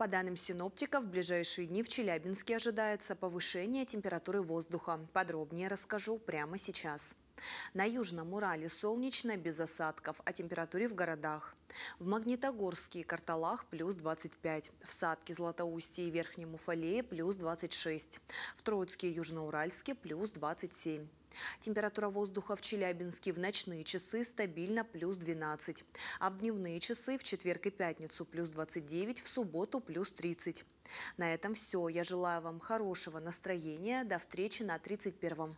По данным синоптиков, в ближайшие дни в Челябинске ожидается повышение температуры воздуха. Подробнее расскажу прямо сейчас. На Южном Урале солнечно, без осадков, о температуре в городах. В Магнитогорске и Карталах плюс 25, в Садке, Златоустье и Верхнем Уфалее плюс 26, в Троицке и Южноуральске плюс 27. Температура воздуха в Челябинске в ночные часы стабильно плюс 12, а в дневные часы в четверг и пятницу плюс 29, в субботу плюс 30. На этом все. Я желаю вам хорошего настроения. До встречи на 31-м.